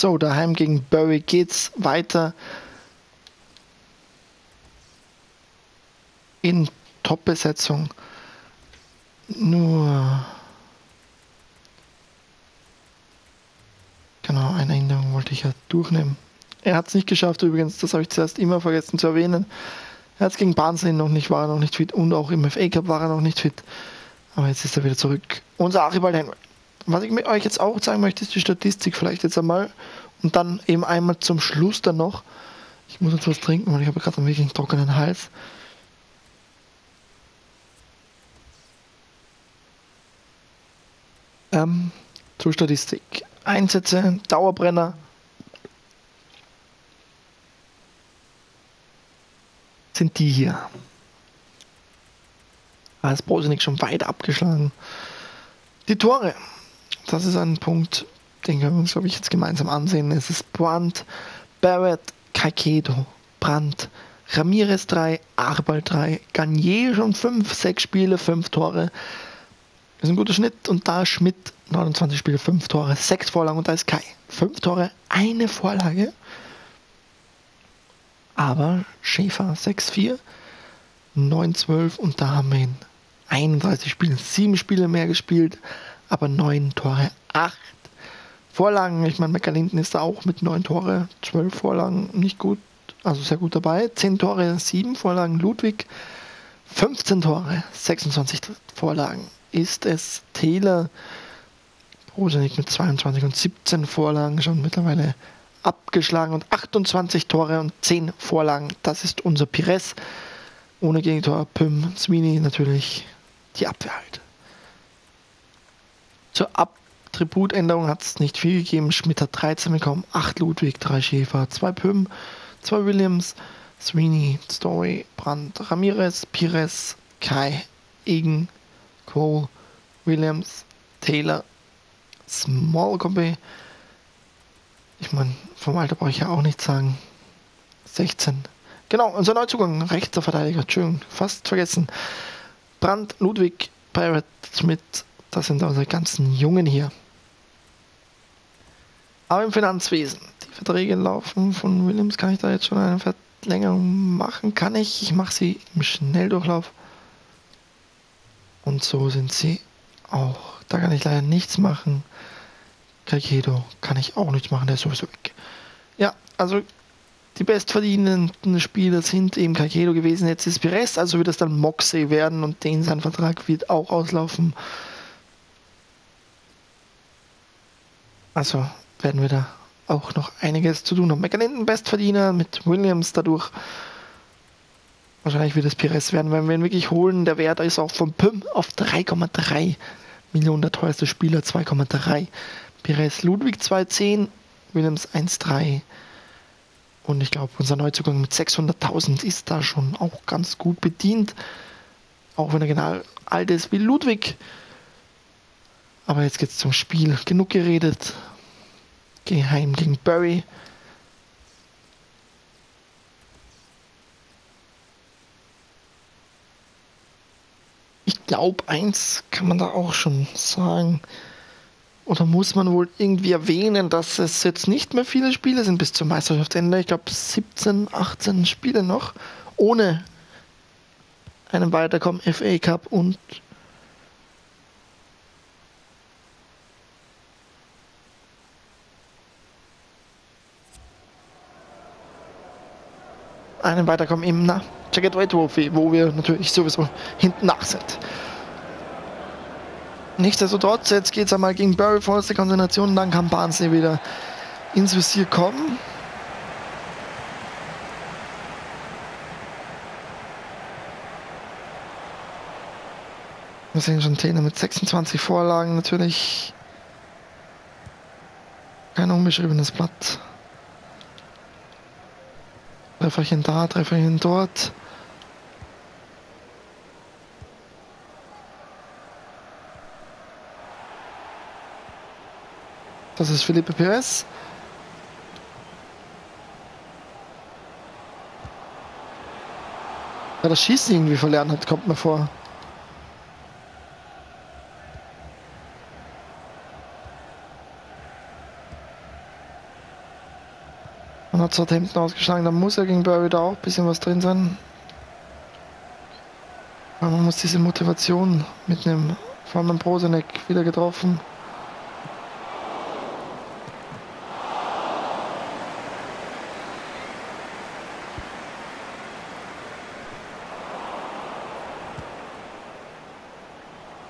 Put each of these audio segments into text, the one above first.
So, daheim gegen Bury geht's weiter. In Top-Besetzung. Nur. Genau, eine Änderung wollte ich ja durchnehmen. Er hat es nicht geschafft übrigens, das habe ich zuerst immer vergessen zu erwähnen. Er hat es gegen Barnsley noch nicht, war er noch nicht fit und auch im FA Cup war er noch nicht fit. Aber jetzt ist er wieder zurück. Unser Archibald Henry. Was ich euch jetzt auch zeigen möchte, ist die Statistik vielleicht jetzt einmal. Und dann eben einmal zum Schluss dann noch. Ich muss jetzt was trinken, weil ich habe gerade einen wirklich trockenen Hals. Ähm, zur Statistik. Einsätze, Dauerbrenner. Sind die hier. Da ist Brosenick schon weit abgeschlagen. Die Tore. Das ist ein Punkt, den können wir uns, glaube ich, jetzt gemeinsam ansehen. Es ist Brandt, Barrett, Kaikedo, Brandt, Ramirez 3, Arbal 3, Garnier schon 5, 6 Spiele, 5 Tore. Das ist ein guter Schnitt und da Schmidt 29 Spiele, 5 Tore, 6 Vorlagen und da ist Kai. 5 Tore, eine Vorlage. Aber Schäfer 6-4, 9-12 und da haben wir ihn 31 Spiele, 7 Spiele mehr gespielt, aber 9 Tore, 8 Vorlagen. Ich meine, McAlinden ist da auch mit 9 Tore, 12 Vorlagen nicht gut, also sehr gut dabei. 10 Tore, 7 Vorlagen. Ludwig 15 Tore, 26 Vorlagen. Ist es Taylor Rosenig mit 22 und 17 Vorlagen schon mittlerweile abgeschlagen und 28 Tore und 10 Vorlagen. Das ist unser Pires. Ohne Gegentor Pym, Sweeney natürlich die Abwehr halt. Zur Attributänderung hat es nicht viel gegeben. Schmidt hat 13 bekommen, 8 Ludwig, 3 Schäfer, 2 Pym, 2 Williams, Sweeney, Story, Brandt, Ramirez, Pires, Kai, Egen, Cole, Williams, Taylor, Small Company. Ich meine, vom Alter brauche ich ja auch nichts sagen. 16. Genau, unser Neuzugang, rechter Verteidiger, Entschuldigung, fast vergessen. Brandt, Ludwig, Pirate, Smith, das sind unsere ganzen Jungen hier. Aber im Finanzwesen, die Verträge laufen von Williams, kann ich da jetzt schon eine Verlängerung machen? Kann ich, ich mache sie im Schnelldurchlauf. Und so sind sie auch. Da kann ich leider nichts machen. Kaikedo kann ich auch nichts machen, der ist sowieso weg. Ja, also die bestverdienenden Spieler sind eben Kaikedo gewesen, jetzt ist Pires, also wird es dann Moxley werden und den sein Vertrag wird auch auslaufen. Also werden wir da auch noch einiges zu tun haben. McAlinden Bestverdiener mit Williams dadurch. Wahrscheinlich wird es Pires werden, wenn wir ihn wirklich holen. Der Wert ist auch von Pym auf 3,3 Millionen, der teuerste Spieler 2,3. Pires Ludwig 2,10, Williams 1,3. Und ich glaube, unser Neuzugang mit 600.000 ist da schon auch ganz gut bedient. Auch wenn er genau alt ist wie Ludwig. Aber jetzt geht's zum Spiel. Genug geredet. Geh heim gegen Barry. Ich glaube, eins kann man da auch schon sagen. Oder muss man wohl irgendwie erwähnen, dass es jetzt nicht mehr viele Spiele sind bis zum Meisterschaftsende. Ich glaube 17, 18 Spiele noch. Ohne einen Weiterkommen FA Cup und einen Weiterkommen im na, Jacket Way Trophy, wo wir natürlich sowieso hinten nach sind. Nichtsdestotrotz, jetzt geht es einmal gegen Barry vollste Konzentration, dann kann Barnsley wieder ins Visier kommen. Wir sehen schon Taylor mit 26 Vorlagen, natürlich kein unbeschriebenes Blatt. Trefferchen da, Trefferchen dort. Das ist Felipe Perez. Ja, das Schießen irgendwie verlernt hat, kommt mir vor. Und hat Southampton ausgeschlagen. Da muss ja gegen Burry da auch ein bisschen was drin sein. Aber man muss diese Motivation mitnehmen. Vor allem Prosenek wieder getroffen.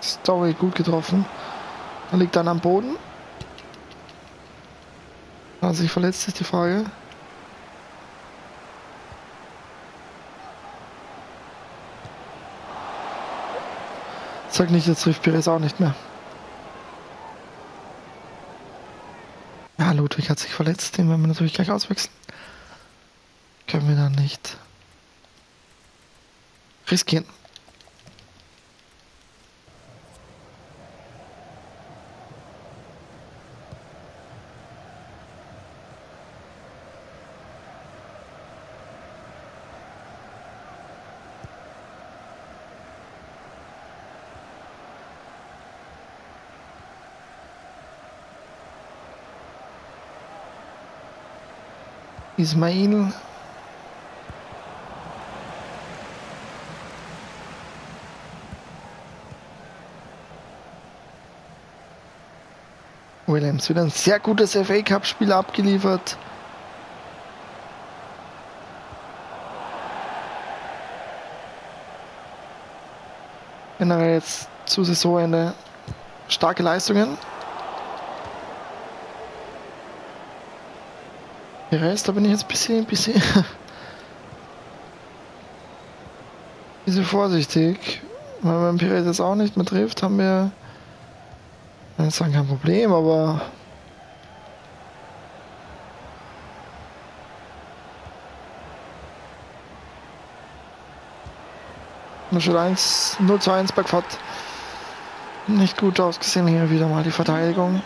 Story gut getroffen. Er liegt dann am Boden. Hat sich verletzt, ist die Frage. Sag nicht, jetzt trifft Pires auch nicht mehr. Ja, Ludwig hat sich verletzt, den werden wir natürlich gleich auswechseln. Können wir dann nicht riskieren. Ismail. Williams wieder ein sehr gutes FA Cup Spiel abgeliefert. Generell jetzt zu Saisonende starke Leistungen. Der Rest, da bin ich jetzt ein bisschen, bisschen, bisschen vorsichtig. Weil wenn Pires jetzt auch nicht mehr trifft, haben wir jetzt sagen kein Problem, aber schon 1, 0 zu 1 Backfahrt. Nicht gut ausgesehen hier wieder mal die Verteidigung.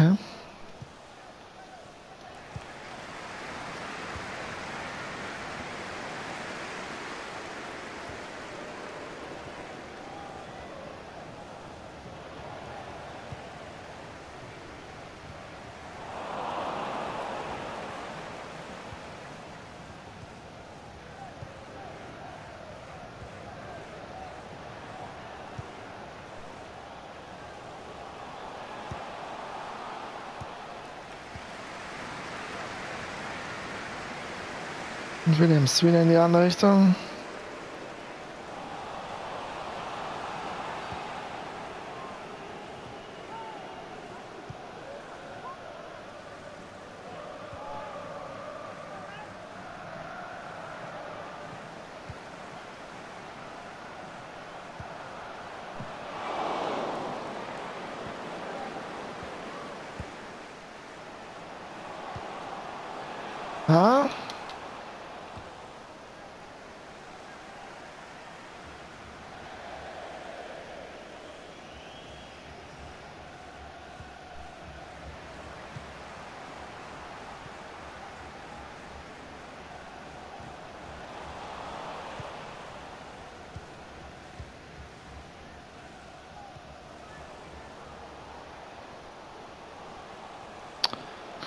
Okay. Williams wieder in die andere Richtung.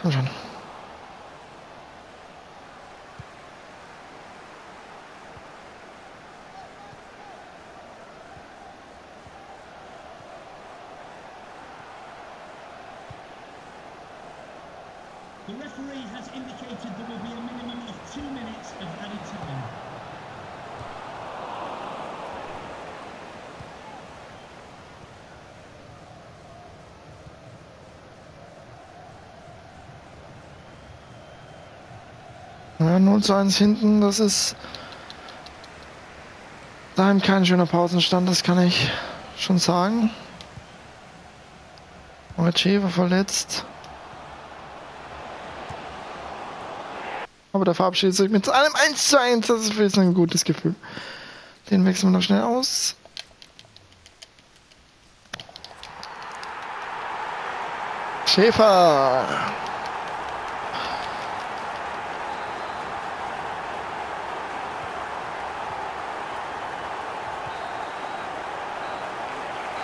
Komm schon. The referee has indicated there will be a minimum of two minutes of added time. Ja, 0 zu 1 hinten, das ist daheim kein schöner Pausenstand, das kann ich schon sagen. Moritz Schäfer verletzt. Aber der verabschiedet sich mit einem 1 zu 1, das ist für jetzt ein gutes Gefühl. Den wechseln wir noch schnell aus. Schäfer.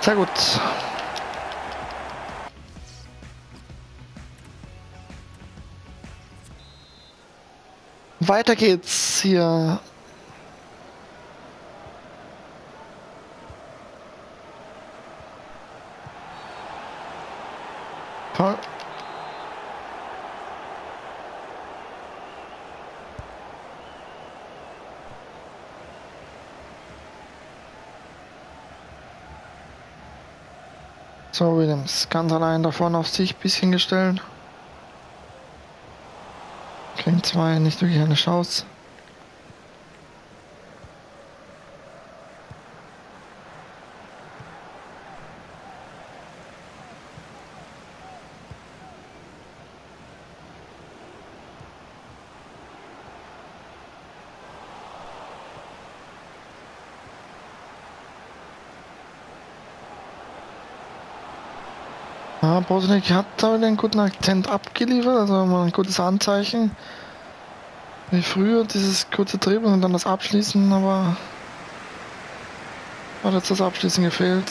Sehr gut. Weiter geht's hier. Paul. So, Williams, ganz allein da vorne auf sich bisschen gestellt. Kriegen zwei nicht wirklich eine Chance. Bosniak hat da einen guten Akzent abgeliefert, also mal ein gutes Anzeichen. Wie früher, dieses kurze Dribbeln und dann das Abschließen, aber hat jetzt das Abschließen gefehlt.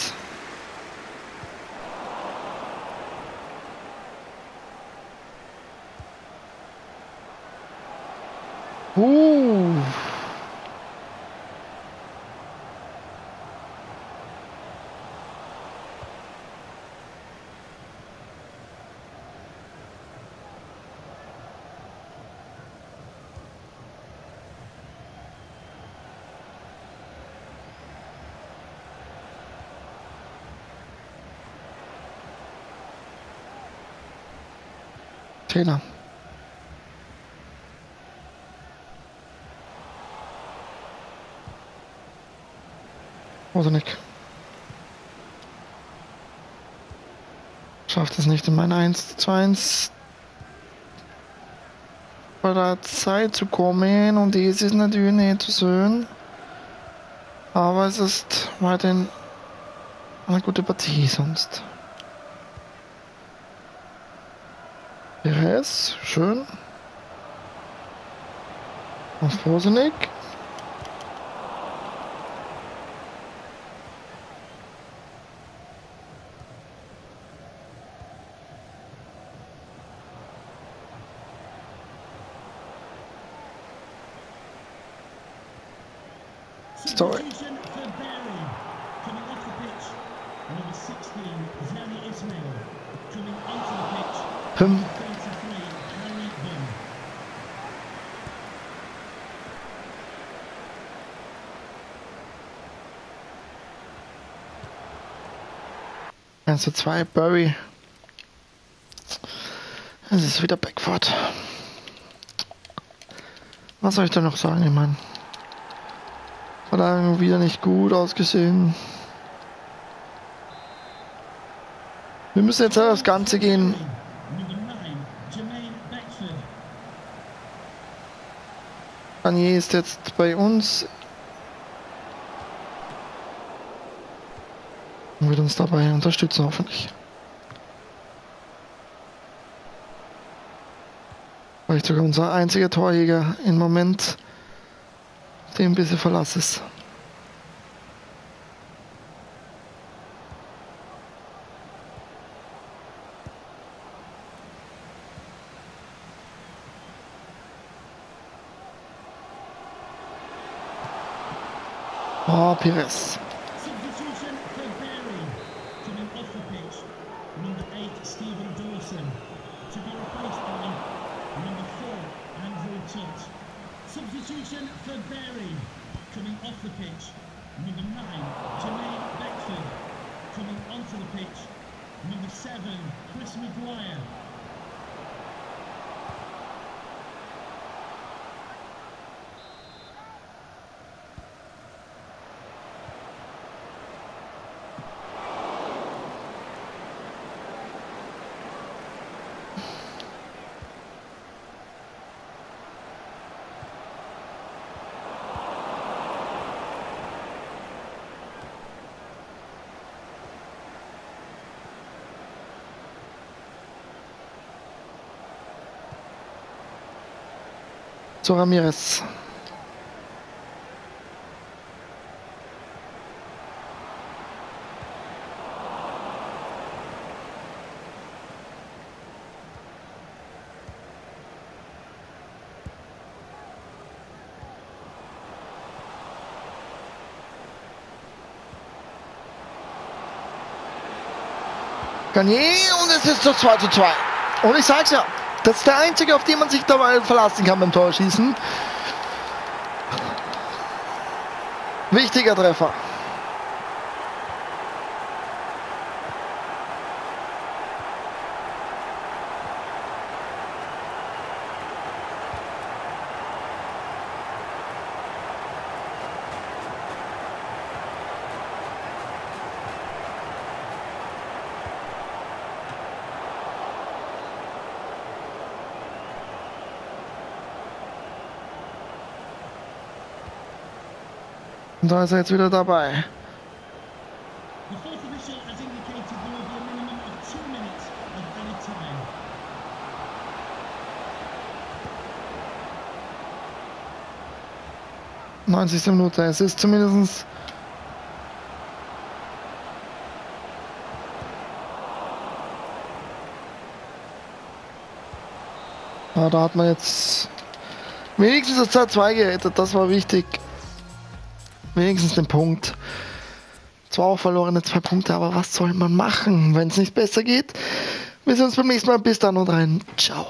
Fehler. Rosenik. Schafft es nicht in mein 1 zu 1 bei der Zeit zu kommen und es ist natürlich nicht zu sehen. Aber es ist weiterhin eine gute Partie sonst. Perez, schön. Auf Rosenik. Story. Substitution 1 zu 2, Burry. Es ist wieder Backford. Was soll ich da noch sagen, ich meine? Verlagerung wieder nicht gut ausgesehen. Wir müssen jetzt halt das Ganze gehen. Daniel ist jetzt bei uns Und wird uns dabei unterstützen, hoffentlich. Vielleicht sogar unser einziger Torjäger im Moment, dem ein bisschen Verlass ist. Oh, Pires. Zu Ramirez. Garnier und es ist zu 2 zu 2. Und ich sag's ja, das ist der einzige, auf den man sich dabei verlassen kann beim Torschießen. Wichtiger Treffer. Und da ist er jetzt wieder dabei. Neunzigste Minute. Es ist zumindest. Ja, da hat man jetzt wenigstens das 2-2 gerettet. Das war wichtig. Wenigstens den Punkt. Zwar auch verlorene zwei Punkte, aber was soll man machen, wenn es nicht besser geht? Wir sehen uns beim nächsten Mal. Bis dann und rein. Ciao.